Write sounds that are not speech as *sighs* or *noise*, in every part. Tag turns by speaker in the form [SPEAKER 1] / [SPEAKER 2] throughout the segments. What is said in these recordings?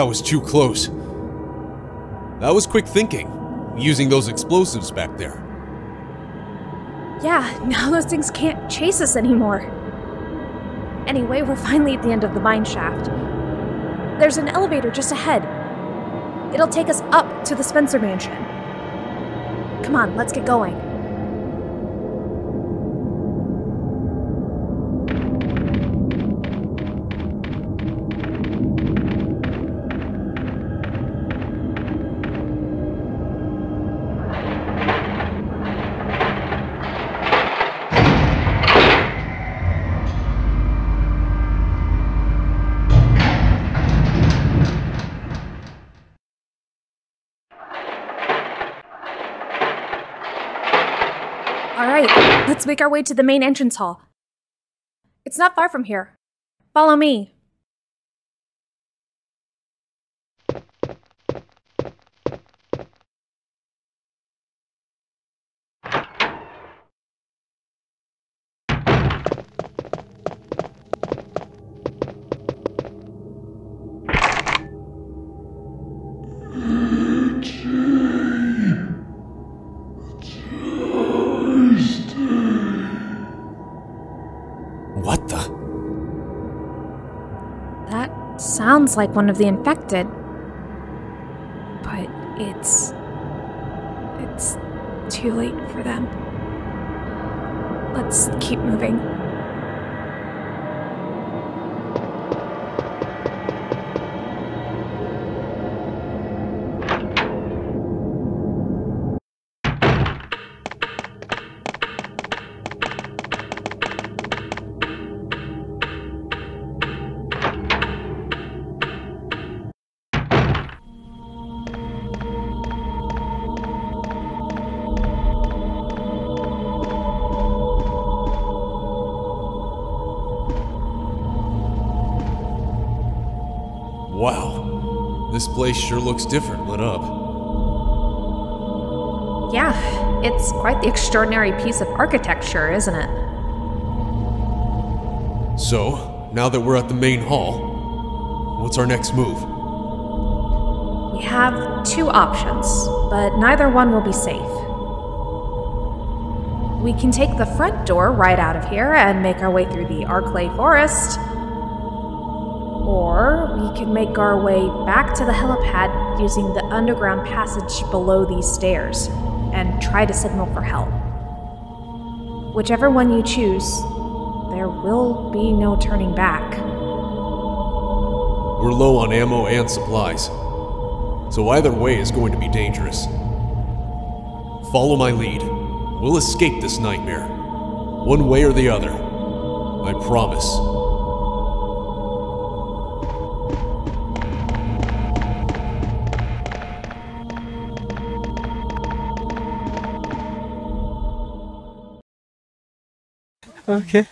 [SPEAKER 1] That was too close. That was quick thinking, using those explosives back there.
[SPEAKER 2] Yeah, now those things can't chase us anymore. Anyway, we're finally at the end of the mine shaft. There's an elevator just ahead. It'll take us up to the Spencer mansion. Come on, let's get going. Make our way to the main entrance hall. It's not far from here. Follow me. Sounds like one of the infected. But it's. It's too late for them. Let's keep moving.
[SPEAKER 1] Place sure looks different lit up.
[SPEAKER 2] Yeah, it's quite the extraordinary piece of architecture, isn't it?
[SPEAKER 1] So, now that we're at the main hall, what's our next move?
[SPEAKER 2] We have two options, but neither one will be safe. We can take the front door right out of here and make our way through the Arklay Forest. Can make our way back to the helipad using the underground passage below these stairs and try to signal for help. Whichever one you choose, there will be no turning back.
[SPEAKER 1] We're low on ammo and supplies. So either way is going to be dangerous. Follow my lead. We'll escape this nightmare. One way or the other. I promise.
[SPEAKER 3] Okay.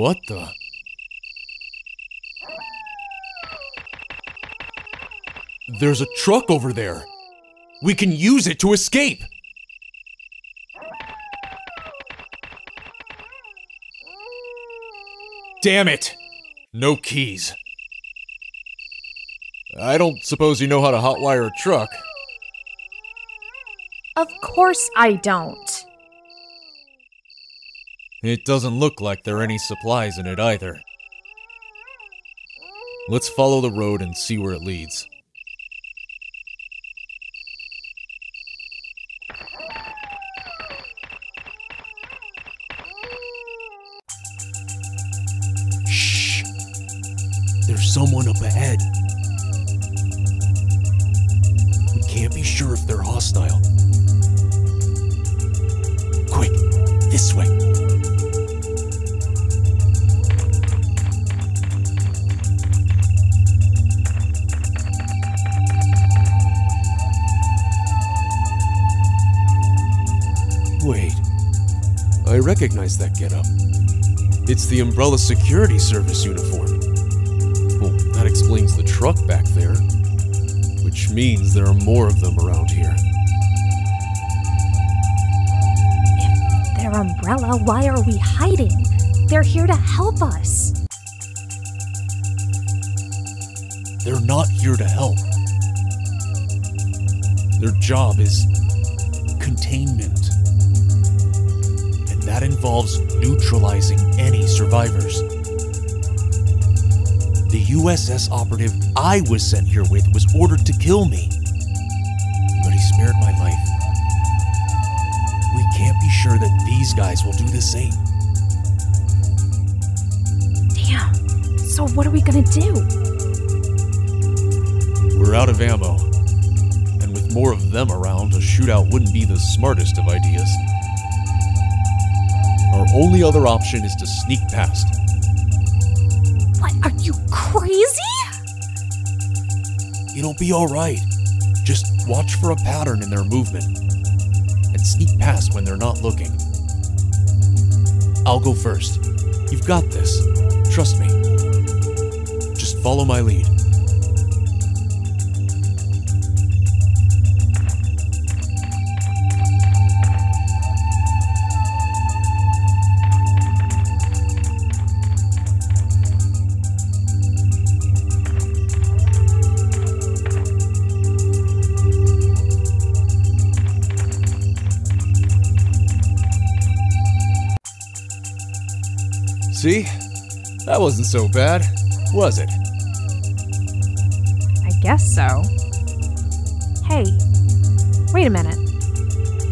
[SPEAKER 1] What the? There's a truck over there. We can use it to escape. Damn it! No keys. I don't suppose you know how to hotwire a truck.
[SPEAKER 2] Of course I don't.
[SPEAKER 1] It doesn't look like there are any supplies in it either. Let's follow the road and see where it leads. Shh! There's someone up ahead. Recognize that getup. It's the Umbrella Security Service uniform. Well, that explains the truck back there, which means there are more of them around here.
[SPEAKER 2] If they're Umbrella, why are we hiding? They're here to help us.
[SPEAKER 1] They're not here to help. Their job is containment. That involves neutralizing any survivors. The USS operative I was sent here with was ordered to kill me. But he spared my life. We can't be sure that these guys will do the same.
[SPEAKER 2] Damn. So what are we gonna do?
[SPEAKER 1] We're out of ammo. And with more of them around, a shootout wouldn't be the smartest of ideas. Our only other option is to sneak past.
[SPEAKER 2] What, are you crazy?
[SPEAKER 1] It'll be alright. Just watch for a pattern in their movement. And sneak past when they're not looking. I'll go first. You've got this. Trust me. Just follow my lead. That wasn't so bad, was it?
[SPEAKER 2] I guess so. Hey, wait a minute.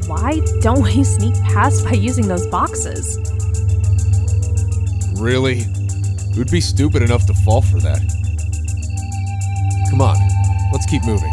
[SPEAKER 2] Why don't we sneak past by using those boxes?
[SPEAKER 1] Really? Who'd be stupid enough to fall for that? Come on, let's keep moving.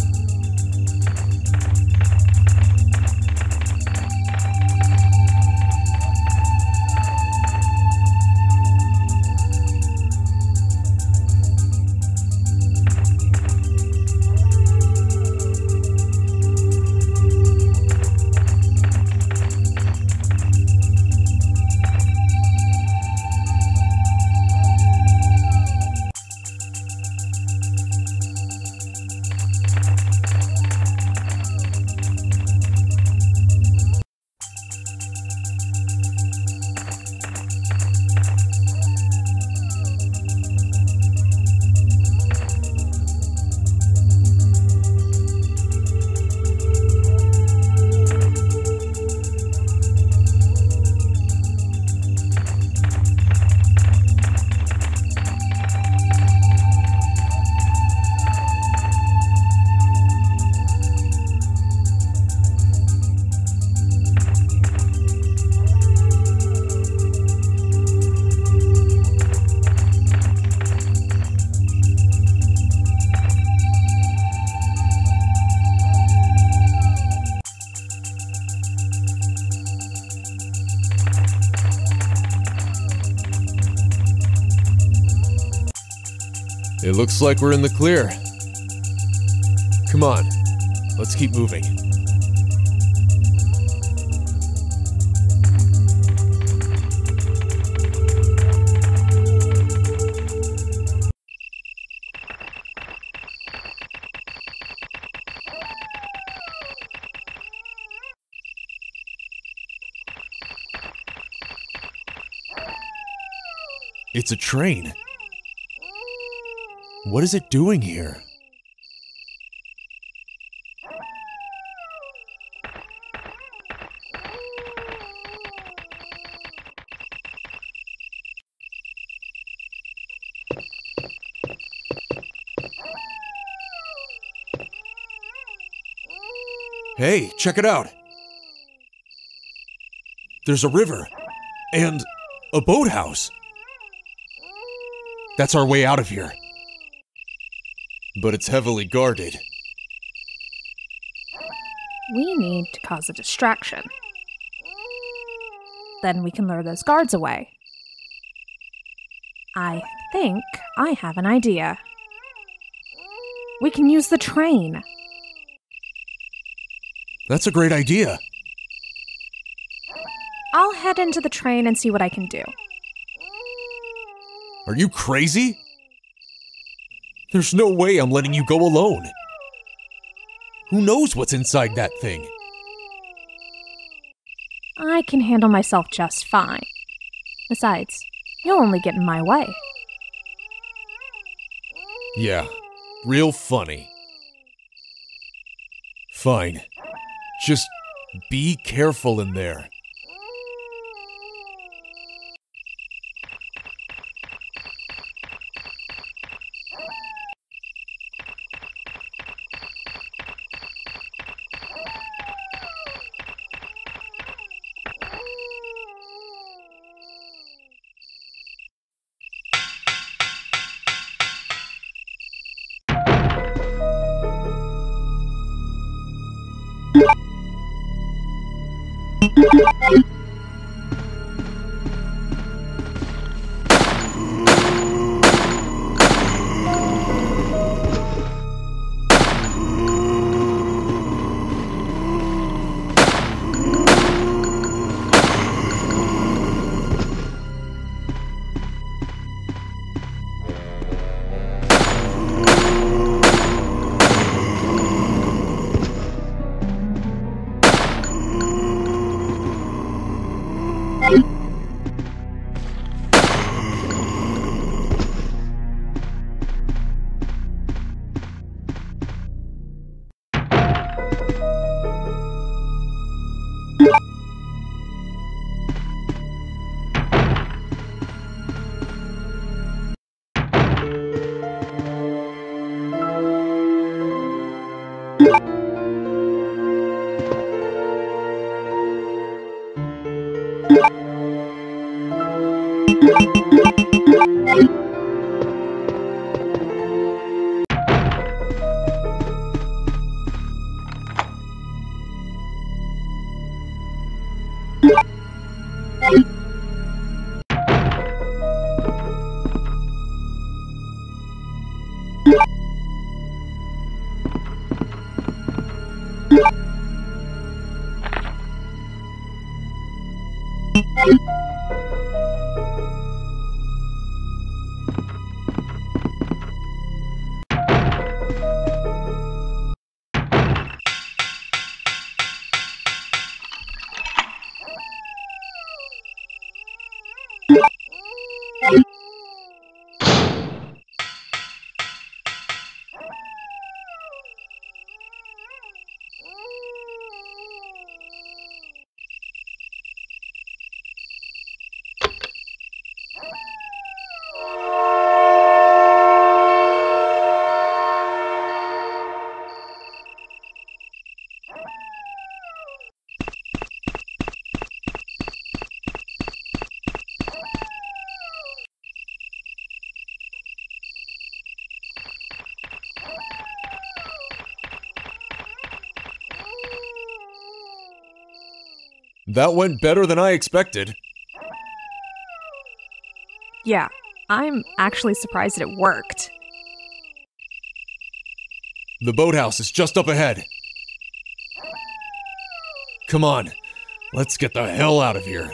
[SPEAKER 1] It looks like we're in the clear. Come on, let's keep moving. It's a train. What is it doing here? Hey, check it out. There's a river and a boathouse. That's our way out of here. But it's heavily guarded.
[SPEAKER 2] We need to cause a distraction. Then we can lure those guards away. I think I have an idea. We can use the train.
[SPEAKER 1] That's a great idea.
[SPEAKER 2] I'll head into the train and see what I can do.
[SPEAKER 1] Are you crazy? There's no way I'm letting you go alone. Who knows what's inside that thing?
[SPEAKER 2] I can handle myself just fine. Besides, you'll only get in my way.
[SPEAKER 1] Yeah, real funny. Fine. Just be careful in there. That went better than I expected.
[SPEAKER 2] Yeah, I'm actually surprised that it worked.
[SPEAKER 1] The boathouse is just up ahead. Come on, let's get the hell out of here.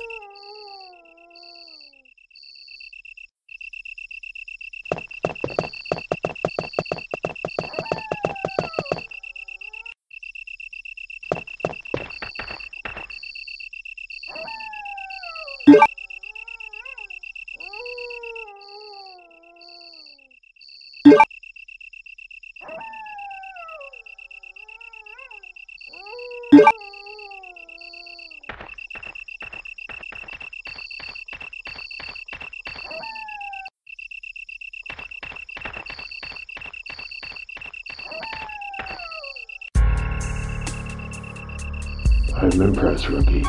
[SPEAKER 4] I'm impressed, rookie.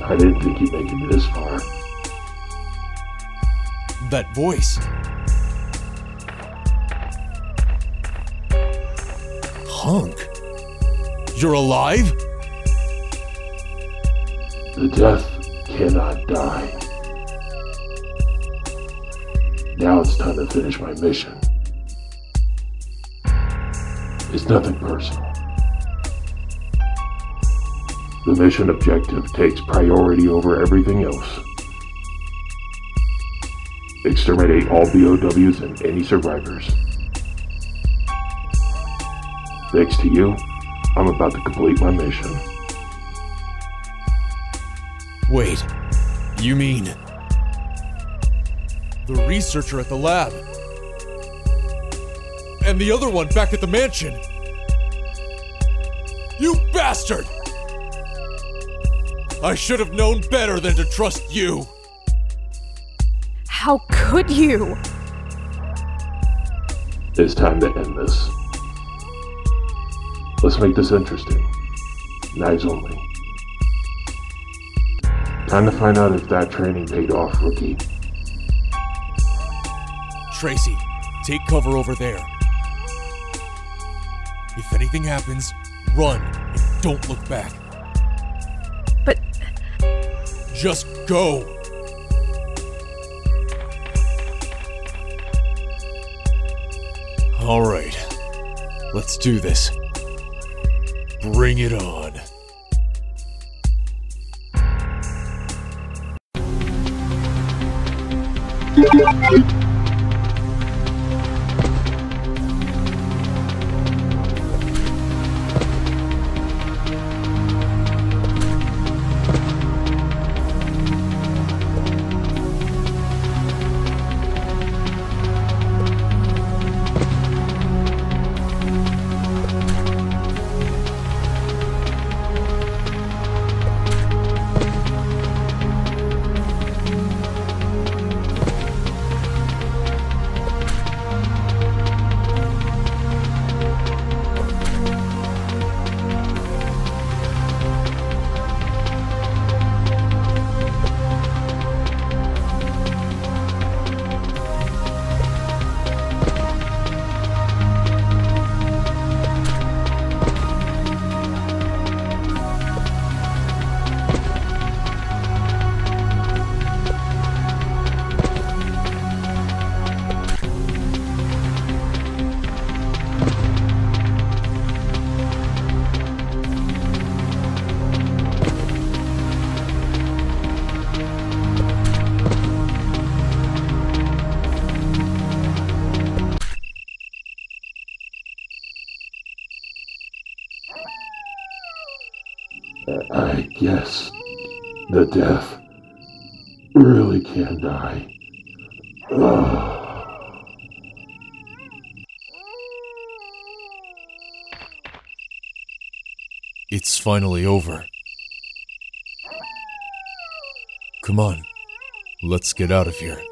[SPEAKER 4] I didn't think you'd make it this far.
[SPEAKER 1] That voice. Hunk. You're alive?
[SPEAKER 4] The death cannot die. Now it's time to finish my mission. It's nothing personal. The mission objective takes priority over everything else. Exterminate all BOWs and any survivors. Thanks to you, I'm about to complete my mission.
[SPEAKER 1] Wait, you mean. The researcher at the lab. And the other one back at the mansion. You bastard! I should have known better than to trust you.
[SPEAKER 2] How could you?
[SPEAKER 4] It's time to end this. Let's make this interesting. Knives only. Time to find out if that training paid off, rookie.
[SPEAKER 1] Tracy, take cover over there. If anything happens, run and don't look back.
[SPEAKER 2] But
[SPEAKER 1] Just go. All right. Let's do this. Bring it on.
[SPEAKER 4] I guess the death really can die. *sighs*
[SPEAKER 1] It's finally over. Come on. Let's get out of here.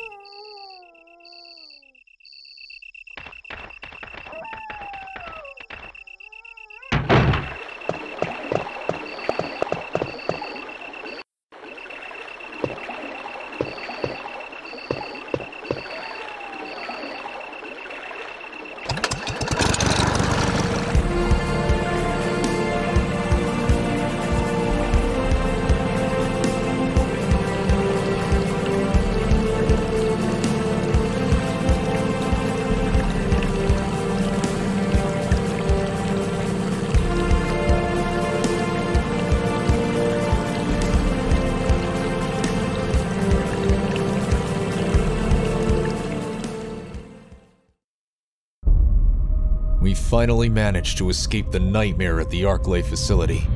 [SPEAKER 1] Finally managed to escape the nightmare at the Arklay facility.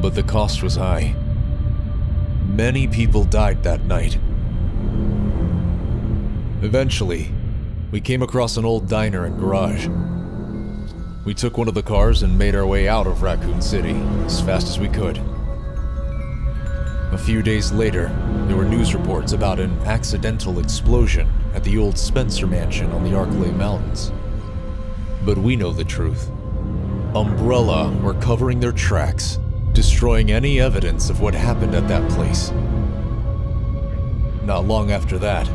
[SPEAKER 1] But the cost was high. Many people died that night. Eventually, we came across an old diner and garage. We took one of the cars and made our way out of Raccoon City as fast as we could. A few days later, there were news reports about an accidental explosion at the old Spencer mansion on the Arklay Mountains. But we know the truth. Umbrella were covering their tracks, destroying any evidence of what happened at that place. Not long after that,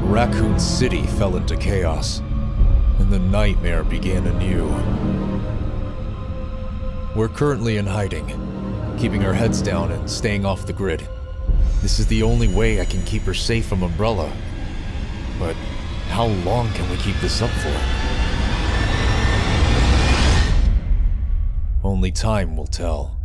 [SPEAKER 1] Raccoon City fell into chaos, and the nightmare began anew. We're currently in hiding, keeping our heads down and staying off the grid. This is the only way I can keep her safe from Umbrella. But how long can we keep this up for? Only time will tell.